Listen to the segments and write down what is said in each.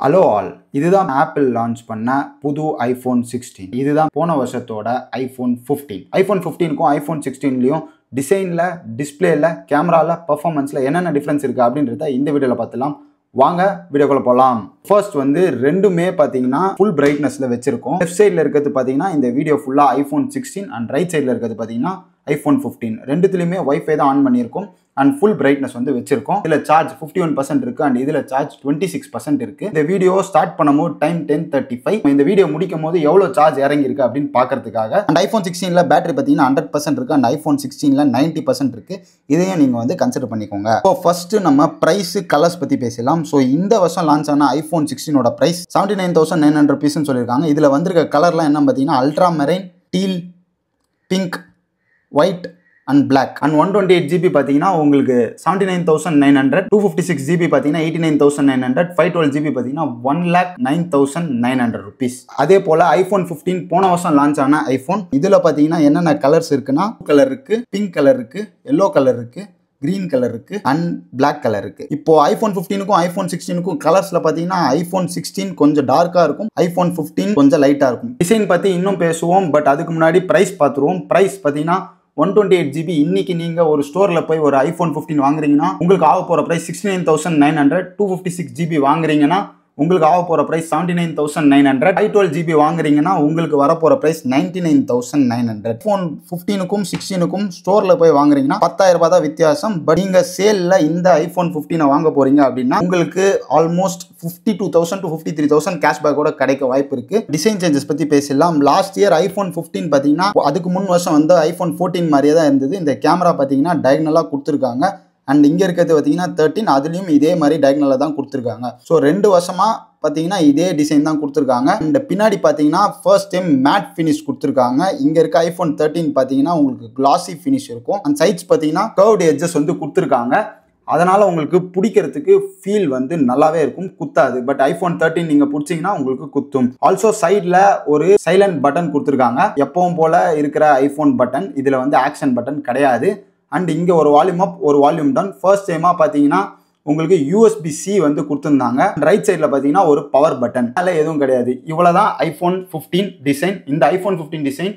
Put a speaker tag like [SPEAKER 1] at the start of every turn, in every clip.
[SPEAKER 1] Hello all இதுதான் Apple launch பண்ண புது ஐஃபோன் சிக்ஸ்டீன் இதுதான் போன வருஷத்தோட ஐஃபோன் ஃபிஃப்டீன் ஐஃபோன் ஃபிஃப்டீனுக்கும் ஐஃபோன் சிக்ஸ்டீன்லையும் டிசைனில் டிஸ்பிளேயில் கேமராவில் பர்ஃபார்மன்ஸில் என்னென்ன டிஃப்ரென்ஸ் இருக்குது அப்படின்றத இந்த வீடியோவில் பார்த்துலாம். வாங்க வீடியோக்குள்ள போகலாம் ஃபர்ஸ்ட் வந்து ரெண்டுமே பார்த்தீங்கன்னா ஃபுல் பிரைட்னஸில் வச்சிருக்கோம். லெஃப்ட் சைடில் இருக்கிறது பார்த்தீங்கன்னா இந்த வீடியோ ஃபுல்லாக ஐஃபோன் சிக்ஸ்டீன் அண்ட் ரைட் சைடில் இருக்கிறது பார்த்தீங்கன்னா ஐஃபோன் ஃபிஃப்டீன் ரெண்டுத்துலையுமே ஒய்ஃபை தான் ஆன் பண்ணியிருக்கோம். அண்ட் ஃபுல் பிரைட்னஸ் வந்து வச்சிருக்கோம். இதில் சார்ஜ் ஃபிஃப்டி ஒன் பர்சன்ட் இருக்குது அண்ட் இதில் சார்ஜ் டுவெண்ட்டி சிக்ஸ் பர்சன்ட் இருக்குது இந்த வீடியோ ஸ்டார்ட் பண்ணும்போது டைம் டென் தேர்ட்டி ஃபைவ் இந்த வீடியோ முடிக்கும் போது எவ்வளோ சார்ஜ் இறங்கியிருக்கு அப்படின்னு பார்க்கறதுக்காக அண்ட் ஐஃபோன் சிக்ஸ்டீனில் பேட்டரி பார்த்தீங்கன்னா ஹண்ட்ரட் பர்சன்ட் இருக்குது அண்ட் ஐஃபோன் சிக்ஸ்டீனில் நைன்ட்டி பர்சன்ட் இருக்குது இதையும் நீங்கள் வந்து கன்சிடர் பண்ணிக்கோங்க. ஸோ ஃபஸ்ட்டு நம்ம ப்ரைஸு கலர்ஸ் பற்றி பேசலாம். ஸோ இந்த வருஷம் லான்ச் ஆன iPhone சிக்ஸ்டீனோட price seventy nine thousand nine hundred பீஸ்னு சொல்லியிருக்காங்க. இதில் வந்திருக்க கலர்லாம் என்ன பார்த்தீங்கன்னா ultramarine teal pink white and black and one twenty eight GB பார்த்தீங்கன்னா உங்களுக்கு seventy nine thousand nine hundred two fifty six GB பார்த்தீங்கன்னா eighty nine thousand nine hundred five twelve GB பார்த்தீங்கன்னா one lakh nine thousand nine hundred rupees அதே போல் iPhone fifteen போன வருஷம் launch ஆன iPhone இதில் பார்த்தீங்கன்னா என்னென்ன கலர்ஸ் இருக்குன்னா கலர் இருக்கு பிங்க் கலர் இருக்கு எல்லோ கலர் இருக்கு கிரீன் கலர் இருக்கு அண்ட் பிளாக் கலர் இருக்கு. இப்போ ஐஃபோன் ஃபிஃப்டீனுக்கும் ஐஃபோன் சிக்ஸ்டீனுக்கும் கலர்ஸ்ல பாத்தீங்கன்னா ஐஃபோன் சிக்ஸ்டீன் கொஞ்சம் டார்க்கா இருக்கும் ஐஃபோன் ஃபிஃப்டீன் கொஞ்சம் லைட்டா இருக்கும். டிசைன் பத்தி இன்னும் பேசுவோம் பட் அதுக்கு முன்னாடி பிரைஸ் பார்த்துருவோம். பிரைஸ் பாத்தீங்கன்னா ஒன் டுவெண்ட்டி எயிட் ஜிபி இன்னைக்கு நீங்கள் ஒரு ஸ்டோரில் போய் ஒரு ஐஃபோன் ஃபிஃப்டீன் வாங்குறீங்கன்னா உங்களுக்கு ஆக போகிற price sixty nine thousand nine hundred two fifty six GB வாங்குறீங்கன்னா உங்களுக்கு ஆக போகிற price seventy nine thousand nine hundred ஐ டுவெல் ஜிபி வாங்குறீங்கன்னா உங்களுக்கு வரப்போகிற price ninety nine thousand nine hundred phone ஃபிஃப்டீனுக்கும் சிக்ஸ்டீனுக்கும் ஸ்டோரில் போய் வாங்குறீங்கன்னா பத்தாயிரம் ரூபாய் தான் வித்தியாசம். பட் நீங்கள் சேலில் இந்த ஐஃபோன் ஃபிஃப்டீனை வாங்க போகிறீங்க அப்படின்னா உங்களுக்கு almost fifty two thousand to fifty three thousand கேஷ்பேக்கோட கிடைக்க வாய்ப்பு இருக்குது டிசைன் சேஞ்சஸ் பற்றி பேசலாம் லாஸ்ட் இயர் ஐஃபோன் ஃபிஃப்டீன் பார்த்தீங்கன்னா அதுக்கு முன் வருஷம் வந்து ஐஃபோன் ஃபோர்டீன் மாதிரியே தான் இருந்தது. இந்த கேமரா பார்த்தீங்கன்னா டயக்னலாக கொடுத்துருக்காங்க. அண்ட் இங்கே இருக்கிறது பார்த்தீங்கன்னா தேர்ட்டின் அதுலேயும் இதே மாதிரி டயக்னலில் தான் கொடுத்துருக்காங்க. ஸோ ரெண்டு வருஷமாக பார்த்தீங்கன்னா இதே டிசைன் தான் கொடுத்துருக்காங்க. அண்ட் பின்னாடி பார்த்தீங்கன்னா ஃபர்ஸ்ட் டைம் மேட் ஃபினிஷ் கொடுத்துருக்காங்க. இங்கே இருக்க ஐஃபோன் தேர்ட்டின் பார்த்தீங்கன்னா உங்களுக்கு கிளாசி ஃபினிஷ் இருக்கும். அண்ட் சைட்ஸ் பார்த்தீங்கன்னா கர்வ்டு எட்ஜஸ் வந்து கொடுத்துருக்காங்க. அதனால் உங்களுக்கு பிடிக்கிறதுக்கு ஃபீல் வந்து நல்லாவே இருக்கும். குத்தாது. பட் ஐஃபோன் தேர்ட்டின் நீங்கள் பிடிச்சிங்கன்னா உங்களுக்கு குத்தும். ஆல்சோ சைடில் ஒரு சைலண்ட் பட்டன் கொடுத்துருக்காங்க. எப்பவும் போல் இருக்கிற ஐஃபோன் பட்டன் இதில் வந்து ஆக்ஷன் பட்டன் கிடையாது. அண்ட் இங்கே ஒரு வால்யூம் அப் ஒரு வால்யூம் டவுன் ஃபர்ஸ்ட் டைமாக பார்த்தீங்கன்னா உங்களுக்கு யூஎஸ்பி சி வந்து கொடுத்துருந்தாங்க. ரைட் சைடில் பார்த்தீங்கன்னா ஒரு பவர் பட்டன் அதில் எதுவும் கிடையாது. இவ்வளோ தான் ஐஃபோன் ஃபிஃப்டீன் டிசைன் இந்த ஐஃபோன் ஃபிஃப்டீன் டிசைன்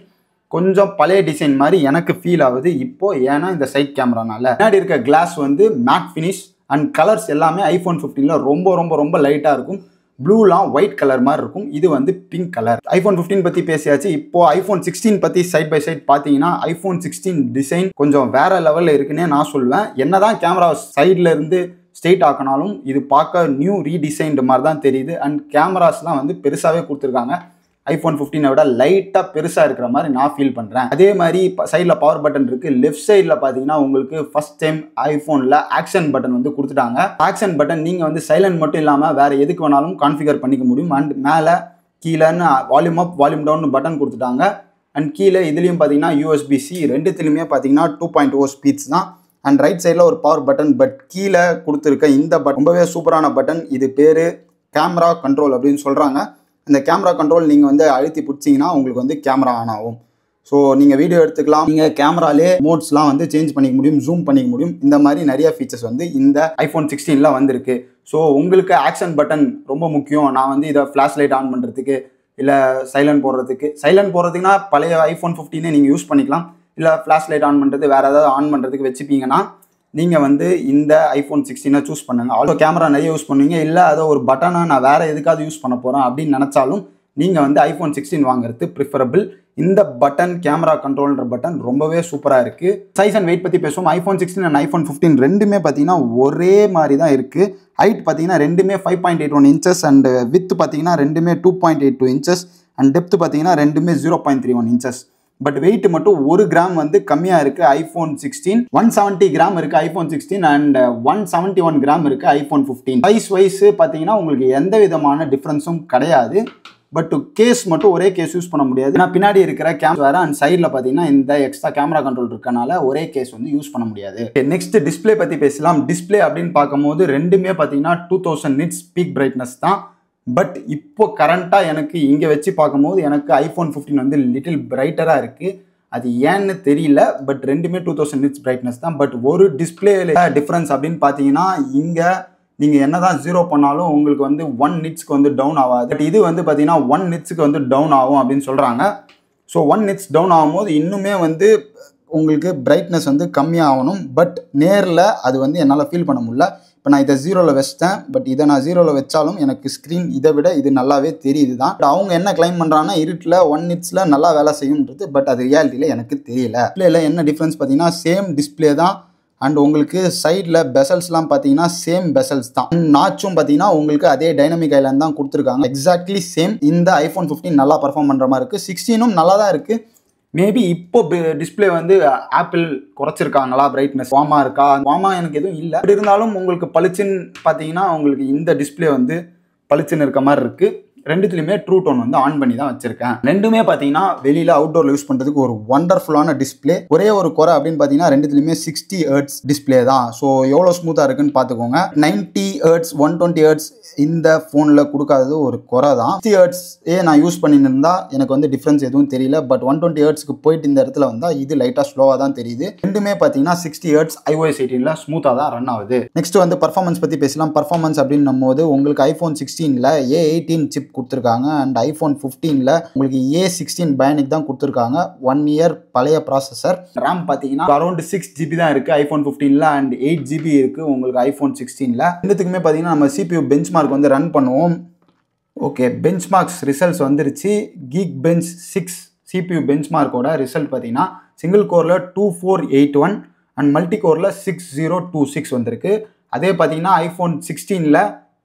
[SPEAKER 1] கொஞ்சம் பழைய டிசைன் மாதிரி எனக்கு ஃபீல் ஆகுது. இப்போது ஏன்னா இந்த சைட் கேமரானால பின்னாடி இருக்க கிளாஸ் வந்து மேட் ஃபினிஷ் அண்ட் கலர்ஸ் எல்லாமே ஐஃபோன் ஃபிஃப்டீனில் ரொம்ப ரொம்ப ரொம்ப லைட்டாக இருக்கும். ப்ளூலாம் ஒயிட் கலர் மாதிரி இருக்கும். இது வந்து பிங்க் கலர் ஐஃபோன் ஃபிஃப்டீன் பற்றி பேசியாச்சு. இப்போ ஐஃபோன் சிக்ஸ்டீன் பற்றி சைட் பை சைட் பார்த்தீங்கன்னா ஐஃபோன் சிக்ஸ்டீன் டிசைன் கொஞ்சம் வேற லெவலில் இருக்குன்னே நான் சொல்லுவேன் என்னதான் கேமரா சைடில் இருந்து ஸ்ட்ரெயிட் ஆக்கினாலும் இது பார்க்க நியூ ரீடிசைன்டு மாதிரி தான் தெரியுது. அண்ட் கேமராஸ்லாம் வந்து பெருசாகவே கொடுத்துருக்காங்க. ஐஃபோன் ஃபிஃப்டீனை விட லைட்டாக பெருசாக இருக்கிற மாதிரி நான் ஃபீல் பண்ணுறேன் அதே மாதிரி சைடில் பவர் பட்டன் இருக்குது லெஃப்ட் சைடில் பார்த்தீங்கன்னா உங்களுக்கு ஃபஸ்ட் டைம் ஐஃபோனில் ஆக்ஷன் பட்டன் வந்து கொடுத்துட்டாங்க. ஆக்ஷன் பட்டன் நீங்கள் வந்து சைலண்ட் மட்டும் இல்லாமல் வேறு எதுக்கு வேணாலும் கான்ஃபிகர் பண்ணிக்க முடியும். அண்ட் மேலே கீழேன்னு volume up volume down button கொடுத்துட்டாங்க. அண்ட் கீழே இதுலேயும் பார்த்தீங்கன்னா யூஎஸ்பிசி ரெண்டுத்துலையுமே பார்த்தீங்கன்னா டூ பாயிண்ட் ஓ ஸ்பீட்ஸ் தான். அண்ட் ரைட் சைடில் ஒரு பவர் பட்டன் பட் கீழே கொடுத்துருக்க இந்த பட் ரொம்பவே சூப்பரான பட்டன் இது பேர் கேமரா கண்ட்ரோல் அப்படின்னு சொல்கிறாங்க இந்த கேமரா கண்ட்ரோல் நீங்கள் வந்து அழுத்தி பிடிச்சிங்கன்னா உங்களுக்கு வந்து கேமரா ஆன் ஆகும். ஸோ நீங்கள் வீடியோ எடுத்துக்கலாம். நீங்கள் கேமராலே மோட்ஸ்லாம் வந்து சேஞ்ச் பண்ணிக்க முடியும் ஜூம் பண்ணிக்க முடியும். இந்த மாதிரி நிறைய ஃபீச்சர்ஸ் வந்து இந்த ஐஃபோன் சிக்ஸ்டீனில் வந்திருக்கு. ஸோ உங்களுக்கு ஆக்ஷன் பட்டன் ரொம்ப முக்கியம். நான் வந்து இதை ஃப்ளாஷ் லைட் ஆன் பண்ணுறதுக்கு இல்லை சைலண்ட் போடுறதுக்கு. சைலண்ட் போடுறதுக்குன்னா பழைய ஐஃபோன் ஃபிஃப்டீனே நீங்கள் யூஸ் பண்ணிக்கலாம். இல்லை ஃப்ளாஷ் லைட் ஆன் பண்ணுறது வேறு ஏதாவது ஆன் பண்ணுறதுக்கு வச்சுப்பீங்கன்னா நீங்கள் வந்து இந்த ஐஃபோன் சிக்ஸ்டீனை சூஸ் பண்ணுங்கள் ஆல்சோ கேமரா நிறைய யூஸ் பண்ணுவீங்க. இல்லை அதை ஒரு பட்டனை நான் வேறு எதுக்காவது யூஸ் பண்ண போகிறேன் அப்படின்னு நினச்சாலும் நீங்கள் வந்து ஐஃபோன் சிக்ஸ்டீன் வாங்குறது ப்ரிஃபரபிள் இந்த பட்டன் கேமரா கண்ட்ரோல்ன்ற பட்டன் ரொம்பவே சூப்பராக இருக்குது சைஸ் அண்ட் வெயிட் பற்றி பேசுவோம். IPhone sixteen and iPhone fifteen ரெண்டுமே பார்த்தீங்கன்னா ஒரே மாதிரி தான் இருக்குது ஹைட் பார்த்தீங்கன்னா ரெண்டுமே five point eight one inches and width பார்த்தீங்கன்னா ரெண்டுமே two point eight two inches and depth பார்த்தீங்கன்னா ரெண்டுமே zero point three one inches but weight மட்டும் ஒரு கிராம் வந்து கம்மியாக இருக்குது iPhone sixteen one seventy gram இருக்குது iPhone sixteen and one seventy one gram இருக்குது ஐஃபோன் ஃபிஃப்டீன் சைஸ் வைஸ் பார்த்தீங்கன்னா உங்களுக்கு எந்த விதமான டிஃப்ரென்ஸும் கிடையாது. பட் கேஸ் மட்டும் ஒரே கேஸ் யூஸ் பண்ண முடியாது. ஏன்னா பின்னாடி இருக்கிற கேம் வேறு அண்ட் சைடில் பார்த்தீங்கன்னா இந்த எக்ஸ்ட்ரா கேமரா கண்ட்ரோல் இருக்கனால ஒரே கேஸ் வந்து யூஸ் பண்ண முடியாது. நெக்ஸ்ட் டிஸ்பிளே பற்றி பேசலாம். டிஸ்பிளே அப்படின்னு பார்க்கும்போது ரெண்டுமே பார்த்தீங்கன்னா two thousand nits peak brightness தான். பட் இப்போ கரண்ட்டாக எனக்கு இங்கே வச்சு பார்க்கும்போது எனக்கு ஐஃபோன் ஃபிஃப்டீன் வந்து லிட்டில் பிரைட்டராக இருக்குது அது ஏன்னு தெரியல பட் ரெண்டுமே டூ தௌசண்ட் நிட்ஸ் பிரைட்னஸ் தான். பட் ஒரு டிஸ்பிளே டிஃப்ரென்ஸ் அப்படின்னு பார்த்தீங்கன்னா இங்கே நீங்கள் என்ன தான் ஜீரோ பண்ணாலும் உங்களுக்கு வந்து ஒன் நிட்ஸ்க்கு வந்து டவுன் ஆகாது. பட் இது வந்து பார்த்தீங்கன்னா ஒன் நிட்ஸுக்கு வந்து டவுன் ஆகும் அப்படின்னு சொல்கிறாங்க ஸோ ஒன் நிட்ஸ் டவுன் ஆகும்போது இன்னுமே வந்து உங்களுக்கு பிரைட்னஸ் வந்து கம்மியாகணும். பட் நேரில் அது வந்து என்னால் ஃபீல் பண்ண முடியல. இப்போ நான் இதை ஜீரோவில் வச்சிட்டேன் பட் இதை நான் ஜீரோவில் வச்சாலும் எனக்கு ஸ்க்ரீன் இதை விட இது நல்லாவே தெரியுது தான் பட் அவங்க என்ன கிளைம் பண்ணுறாங்கன்னா இருட்டில் ஒன் நிட்ஸில் நல்லா வேலை செய்யும்ன்றது பட் அது ரியாலிட்டியில் எனக்கு தெரியல. டிஸ்பிளேல என்ன டிஃப்ரென்ஸ் பார்த்தீங்கன்னா சேம் டிஸ்பிளே தான். அண்ட் உங்களுக்கு சைடில் பெசல்ஸ்லாம் பார்த்தீங்கன்னா சேம் பெசல்ஸ் தான். நாச்சும் பார்த்தீங்கன்னா உங்களுக்கு அதே டைனமிக் ஐலாண்ட் தான் கொடுத்துருக்காங்க. எக்ஸாக்ட்லி சேம் இந்த ஐஃபோன் ஃபிஃப்டீன் நல்லா பர்ஃபார்ம் பண்ணுற மாதிரி இருக்குது சிக்ஸ்டீனும் நல்லா தான் இருக்குது மேபி இப்போ டிஸ்பிளே வந்து ஆப்பிள் குறைச்சிருக்காங்களா பிரைட்னஸ் வாமா இருக்கா? வாமா எனக்கு எதுவும் இல்லை. அப்படி இருந்தாலும் உங்களுக்கு பளிச்சுன்னு பார்த்தீங்கன்னா உங்களுக்கு இந்த டிஸ்பிளே வந்து பளிச்சுன்னு இருக்க மாதிரி இருக்குது ரெண்டுத்துலையுமே ட்ரூ டோன் வந்து ஆன் பண்ணி தான் வச்சிருக்கேன். ரெண்டுமே பார்த்தீங்கன்னா வெளியில் அவுட்டோரில் யூஸ் பண்ணுறதுக்கு ஒரு ஒண்டர்ஃபுல்லான டிஸ்பிளே ஒரே ஒரு குறை அப்படின்னு பார்த்தீங்கன்னா ரெண்டுத்துலையுமே சிக்ஸ்டி ஹர்ட்ஸ் டிஸ்பிளே தான். ஸோ எவ்வளோ ஸ்மூத்தாக இருக்குன்னு பார்த்துக்கோங்க ninety hertz one twenty hertz இந்த ஃபோனில் கொடுக்காதது ஒரு குறை தான். சிக்ஸ்டி ஹர்ட்ஸ் ஏ நான் யூஸ் பண்ணிட்டு எனக்கு வந்து டிஃப்ரென்ஸ் எதுவும் தெரியல. பட் ஒன் டுவெண்ட்டி ஹர்ட்ஸ்க்கு போயிட்டு இந்த இடத்துல வந்தால் இது லைட்டாக ஸ்லோவாக தான் தெரியுது. ரெண்டுமே பார்த்தீங்கன்னா சிக்ஸ்டி ஹர்ட்ஸ் ஐஓஎஸ் எயிட்டீனில் ஸ்மூத்தாக தான் ரன் ஆகுது. நெக்ஸ்ட் வந்து பர்ஃபார்மன்ஸ் பற்றி பேசலாம். பர்ஃபார்மன்ஸ் அப்படின்னும் போது உங்களுக்கு ஐஃபோன் சிக்ஸ்டீனில் ஏ எயிட்டீன் சிப் கொடுத்துருக்காங்க. அண்ட் ஐஃபோன் ஃபிஃப்டீனில் உங்களுக்கு ஏ சிக்ஸ்டீன் பயானிக் தான் கொடுத்துருக்காங்க. ஒன் இயர் பழைய ப்ராசஸர் ரேம் பார்த்தீங்கன்னா அரௌண்ட் சிக்ஸ் ஜிபி தான் இருக்குது ஐஃபோன் ஃபிஃப்டீனில் அண்ட் எயிட் ஜிபி இருக்குது உங்களுக்கு ஐஃபோன் சிக்ஸ்டீனில் ரெண்டுத்துக்குமே பார்த்தீங்கன்னா நம்ம சிபியூ பெஞ்ச் மார்க் வந்து ரன் பண்ணுவோம். ஓகே பெஞ்ச் மார்க்ஸ் ரிசல்ட்ஸ் வந்துருச்சு. கீக் பெஞ்ச் சிக்ஸ் சிபியூ பெஞ்ச் மார்க்கோட ரிசல்ட் பார்த்தீங்கன்னா சிங்கிள் கோரில் two four eight one and multi கோரில் சிக்ஸ் ஜீரோ டூ சிக்ஸ் வந்திருக்கு. அதே பார்த்தீங்கன்னா iPhone சிக்ஸ்டீனில்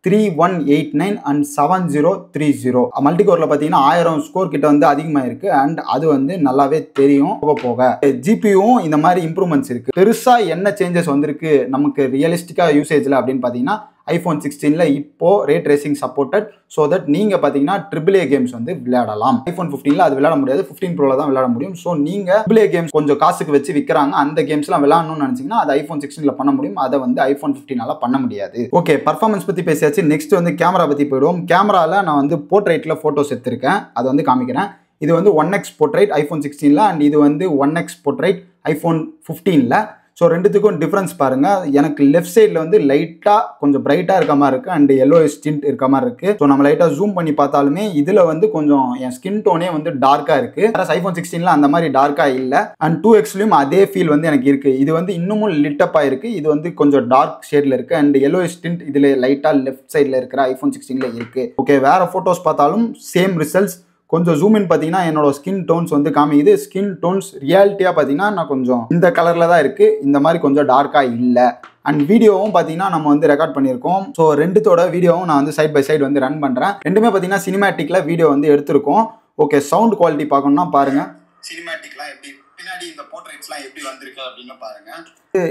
[SPEAKER 1] three one eight nine and seven zero three zero multi கோரில் பார்த்தீங்கன்னா ஆயிரம் ஸ்கோர் கிட்ட வந்து அதிகமாக இருக்குது அண்ட் அது வந்து நல்லாவே தெரியும். போக போக ஜிபியும் இந்த மாதிரி இம்ப்ரூவ்மெண்ட்ஸ் இருக்குது பெருசாக என்ன சேஞ்சஸ் வந்திருக்கு? நமக்கு ரியலிஸ்டிக்காக யூசேஜில் அப்படின்னு பார்த்தீங்கன்னா ஐஃபோன் சிக்ஸ்டீனில் இப்போ ray tracing supported so that நீங்கள் பார்த்தீங்கன்னா ட்ரிபிள் ஏ கேம்ஸ் வந்து விளையாடலாம். ஐஃபோன் ஃபிஃப்டீனில் அது விளையாட முடியாது. ஃபிஃப்டீன் ப்ரோவில் தான் விளையாட முடியும். ஸோ நீங்கள் ட்ரிபிள் ஏ கேம்ஸ் கொஞ்சம் காசுக்கு வச்சு விற்கிறாங்க அந்த கேம்ஸ்லாம் விளையாடணும்னு நினச்சிங்கன்னா அது ஐஃபோன் சிக்ஸ்டீனில் பண்ண முடியும். அதை வந்து ஐஃபோன் ஃபிஃப்டீனால் பண்ண முடியாது. ஓகே பர்ஃபார்மன்ஸ் பற்றி பேசியாச்சு. நெக்ஸ்ட் வந்து கேமரா பற்றி போயிடுவோம். கேமராவில் நான் வந்து போர்ட்ரைட்டில் ஃபோட்டோஸ் எடுத்திருக்கேன். அதை வந்து காமிக்கிறேன். இது வந்து ஒன் எக்ஸ் போர்ட்ரைட் ஐஃபோன் சிக்ஸ்டீனில் அண்ட் இது வந்து ஒன் எக்ஸ் போர்ட்ரைட் ஐஃபோன் ஃபிஃப்டீனில் ஸோ ரெண்டுத்துக்கும் டிஃப்ரென்ஸ் பாருங்கள் எனக்கு லெஃப்ட் சைடில் வந்து லைட்டாக கொஞ்சம் பிரைட்டாக இருக்க மாதிரி இருக்குது அண்ட் எல்லோ ஸ்டின்ட் இருக்க மாதிரி இருக்குது ஸோ நம்ம லைட்டாக ஜூம் பண்ணி பார்த்தாலுமே இதில் வந்து கொஞ்சம் என் ஸ்கின் டோனே வந்து டார்க்காக இருக்குது வேறு ஐஃபோன் சிக்ஸ்டீனில் அந்த மாதிரி டார்க்காக இல்லை. அண்ட் டூ எக்ஸ்லையும் அதே ஃபீல் வந்து எனக்கு இருக்குது இது வந்து இன்னமும் லிட்டப்பாக இருக்குது இது வந்து கொஞ்சம் டார்க் ஷேடில் இருக்குது அண்ட் எல்லோ ஸ்டின்ட் இதில் லைட்டாக லெஃப்ட் சைடில் இருக்கிற ஐஃபோன் சிக்ஸ்டீனில் இருக்குது ஓகே வேறு ஃபோட்டோஸ் பார்த்தாலும் சேம் ரிசல்ட்ஸ் கொஞ்சம் ஜூம் இன் பார்த்தீங்கன்னா என்னோட ஸ்கின் டோன்ஸ் வந்து காமிக்குது. ஸ்கின் டோன்ஸ் ரியாலிட்டியாக பார்த்தீங்கன்னா நான் கொஞ்சம் இந்த கலரில் தான் இருக்குது இந்த மாதிரி கொஞ்சம் டார்க்காக இல்லை. அண்ட் வீடியோவும் பார்த்தீங்கன்னா நம்ம வந்து ரெக்கார்ட் பண்ணியிருக்கோம். ஸோ ரெண்டுத்தோட வீடியோவும் நான் வந்து சைட் பை சைடு வந்து ரன் பண்ணுறேன் ரெண்டுமே பார்த்தீங்கன்னா சினிமேட்டிக்கில் வீடியோ வந்து எடுத்திருக்கோம். ஓகே சவுண்ட் குவாலிட்டி பார்க்கணும்னா பாருங்கள் சினிமேட்டிக்லாம் எப்படி? பின்னாடி இந்த போர்ட்ரேட்ஸ்லாம் எப்படி வந்திருக்கு அப்படின்னு பாருங்க.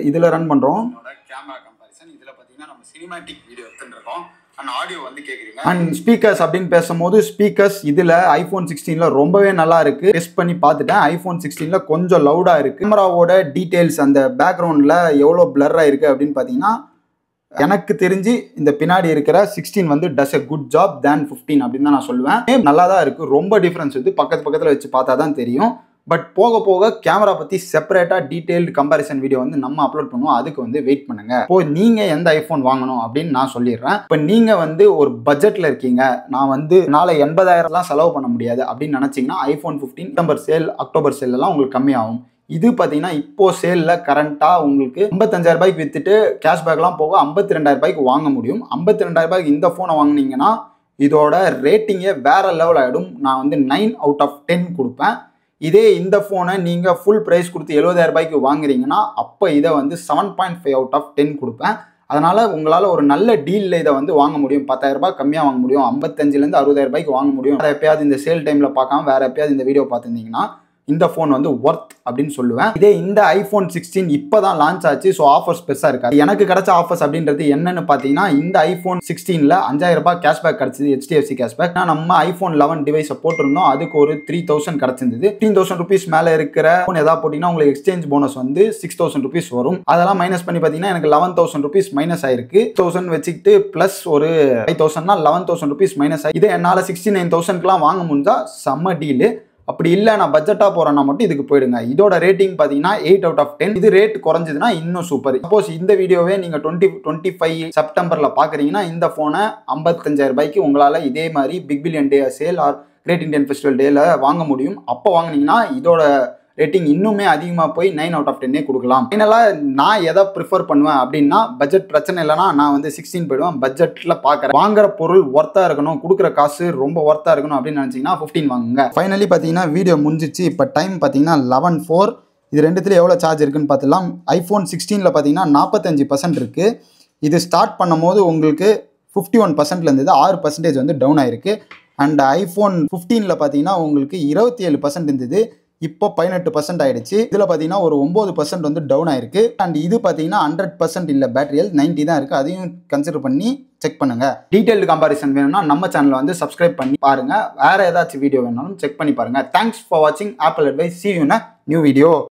[SPEAKER 1] இதில் ரன் பண்ணுறோம் கேமரா கம்பாரிசன் இதில் பார்த்தீங்கன்னா நம்ம சினிமேட்டிக் வீடியோ எடுத்துருக்கோம் அண்ட் ஆடியோ வந்து ஸ்பீக்கர்ஸ் அப்படின்னு பேசும்போது ஸ்பீக்கர்ஸ் இதில் ஐஃபோன் சிக்ஸ்டீனில் ரொம்பவே நல்லா இருக்குது டெஸ்ட் பண்ணி பார்த்துட்டேன். ஐஃபோன் சிக்ஸ்டீனில் கொஞ்சம் லவுடாக இருக்குது கேமராவோட டீட்டெயில்ஸ் அந்த பேக்ரவுண்டில் எவ்வளோ பிளர்ராக இருக்குது அப்படின்னு பார்த்தீங்கன்னா எனக்கு தெரிஞ்சு இந்த பின்னாடி இருக்கிற சிக்ஸ்டீன் வந்து does a good job than fifteen அப்படின்னு தான் நான் சொல்லுவேன். நல்லா தான் இருக்குது ரொம்ப டிஃப்ரென்ஸ் வந்து பக்கத்து பக்கத்தில் வச்சு பார்த்தா தான் தெரியும். பட் போக போக கேமரா பற்றி செப்பரேட்டாக டீட்டெயில்டு கம்பாரிசன் வீடியோ வந்து நம்ம அப்லோட் பண்ணுவோம். அதுக்கு வந்து வெயிட் பண்ணுங்க. இப்போ நீங்கள் எந்த ஐஃபோன் வாங்கணும் அப்படின்னு நான் சொல்லிடுறேன். இப்போ நீங்கள் வந்து ஒரு பட்ஜெட்டில் இருக்கீங்க. நான் வந்து நாளை எண்பதாயிரம்லாம் செலவு பண்ண முடியாது அப்படின்னு நினச்சிங்கன்னா iPhone fifteen September sale October சேல்லாம் உங்களுக்கு கம்மியாகும். இது பார்த்தீங்கன்னா இப்போ சேலில் கரண்ட்டாக உங்களுக்கு ஐம்பத்தஞ்சாயிரம் ரூபாய்க்கு விற்றுட்டு கேஷ்பேக்லாம் போக ஐம்பத்தி ரெண்டாயிரம் ரூபாய்க்கு வாங்க முடியும். ஐம்பத்தி ரெண்டாயிரம் ரூபாய்க்கு இந்த ஃபோனை வாங்கினீங்கன்னா இதோட ரேட்டிங்கே வேற லெவல் ஆகிடும் நான் வந்து நைன் அவுட் ஆஃப் டென் கொடுப்பேன். இதே இந்த ஃபோனை நீங்கள் ஃபுல் ப்ரைஸ் கொடுத்து எழுபதாயிரம் ரூபாய்க்கு வாங்குறீங்கன்னா அப்போ இதை வந்து seven point five out of ten கொடுப்பேன். அதனால் உங்களால் ஒரு நல்ல டீலில் இதை வந்து வாங்க முடியும். பத்தாயிரரூபா கம்மியாக வாங்க முடியும். ஐம்பத்தஞ்சிலேருந்து அறுபதாயிரம் ரூபாய்க்கு வாங்க முடியும். வேறு எப்பயாவது இந்த சேல் டைமில் பார்க்காம வேறு எப்பயாவது இந்த வீடியோ பார்த்துருந்தீங்கன்னா இந்த ஃபோன் வந்து ஒர்த் அப்படின்னு சொல்லுவேன். இதே இந்த ஐஃபோன் சிக்ஸ்டீன் இப்போ தான் லான்ச் ஆச்சு ஸோ ஆஃபர்ஸ் பெருசாக இருக்காது. எனக்கு கிடைச்ச ஆஃபர்ஸ் அப்படின்றது என்னன்னு பார்த்தீங்கன்னா இந்த ஐஃபோன் சிக்ஸ்டீனில் அஞ்சாயிரம் ரூபாய் கேஷ்பேக் கிடச்சிது ஹெச்டிஎஃப்சி கேஷ்பேக் நான் நம்ம ஐஃபோன் லெவன் டிவைஸை போட்டிருந்தோம் அதுக்கு ஒரு த்ரீ தௌசண்ட் கிடச்சிருந்தது. ஃபிஃப்டீன் தௌசண்ட் ருபீஸ் மேலே இருக்கிற ஃபோன் எதாவது போட்டிங்கன்னா உங்களுக்கு எக்ஸ்சேஞ்ச் போனஸ் வந்து சிக்ஸ் தௌசண்ட் ருபீஸ் வரும். அதெல்லாம் மைனஸ் பண்ணி பார்த்தீங்கன்னா எனக்கு லெவன் தௌசண்ட் ருபீஸ் மைனஸ் ஆயிருக்கு. தௌசண்ட் வச்சுக்கிட்டு ப்ளஸ் ஒரு ஃபைவ் தௌசண்ட்னா லெவன் தௌசண்ட் ருபீஸ் மைனஸ் ஆகி இதே என்னால் சிக்ஸ்டி நைன் தௌசண்ட்க்குலாம் வாங்க முடிஞ்சால் செம்ம டீலு அப்படி இல்லை நான் பட்ஜெட்டாக போகிறேன்னா மட்டும் இதுக்கு போயிடுங்க. இதோட ரேட்டிங் பார்த்தீங்கன்னா எயிட் அவுட் ஆஃப் டென் இது ரேட் குறைஞ்சதுன்னா இன்னும் சூப்பர் சப்போஸ் இந்த வீடியோவே நீங்கள் டுவெண்ட்டி டுவெண்ட்டி ஃபைவ் செப்டம்பரில் பார்க்குறீங்கன்னா இந்த ஃபோனை ஐம்பத்தஞ்சாயிரம் ரூபாய்க்கு உங்களால் இதே மாதிரி big billion day sale or great Indian festival டேல வாங்க முடியும். அப்போ வாங்குனீங்கன்னா இதோட ரேட்டிங் இன்னுமே அதிகமாக போய் நைன் அவுட் ஆஃப் டென்னே கொடுக்கலாம். ஃபைனலாக நான் எதை ப்ரிஃபர் பண்ணுவேன் அப்படின்னா பட்ஜெட் பிரச்சனை இல்லைனா நான் வந்து சிக்ஸ்டீன் போயிடுவேன். பட்ஜெட்டில் பார்க்குறேன் வாங்குற பொருள் ஒர்த்தாக இருக்கணும் கொடுக்குற காசு ரொம்ப ஒர்த்தாக இருக்கணும் அப்படின்னு நினச்சிங்கன்னா ஃபிஃப்டீன் வாங்குங்க. ஃபைனலி பார்த்தீங்கன்னா வீடியோ முடிஞ்சிச்சு. இப்போ டைம் பார்த்தீங்கன்னா லெவன் ஃபோர் இது ரெண்டுத்தில் எவ்வளோ சார்ஜ் இருக்குன்னு பார்த்துலாம் ஐஃபோன் சிக்ஸ்டீனில் பார்த்தீங்கன்னா நாற்பத்தஞ்சு பர்சன்ட் இருக்குது இது ஸ்டார்ட் பண்ணும்போது உங்களுக்கு ஃபிஃப்டி ஒன் பர்சன்ட்ல இருந்தது. ஆறு பர்சன்டேஜ் வந்து டவுன் ஆயிருக்கு. அண்ட் ஐஃபோன் ஃபிஃப்டீனில் பார்த்தீங்கன்னா உங்களுக்கு இருபத்தி ஏழு பர்சன்ட் இருந்தது. இப்போ பதினெட்டு பர்சன்ட் ஆயிடுச்சு. இதில் பார்த்தீங்கன்னா ஒரு ஒம்பது பர்சன்ட் வந்து டவுன் ஆயிருக்கு. அண்ட் இது பார்த்தீங்கன்னா ஹண்ட்ரட் பர்சன்ட் இல்லை பேட்டரி ஹெல்த் நைன்டி தான் இருக்குது அதையும் கன்சிடர் பண்ணி செக் பண்ணுங்க. டீட்டெயில்டு கம்பாரிசன் வேணும்னா நம்ம சேனலை வந்து சப்ஸ்கிரைப் பண்ணி பாருங்க. வேற ஏதாச்சும் வீடியோ வேணாலும் செக் பண்ணி பாருங்க. தேங்க்ஸ் ஃபார் வாட்சிங் Apple advice see you in new video